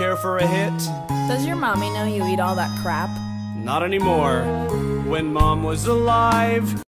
care for a hit? Does your mommy know you eat all that crap? Not anymore. When mom was alive.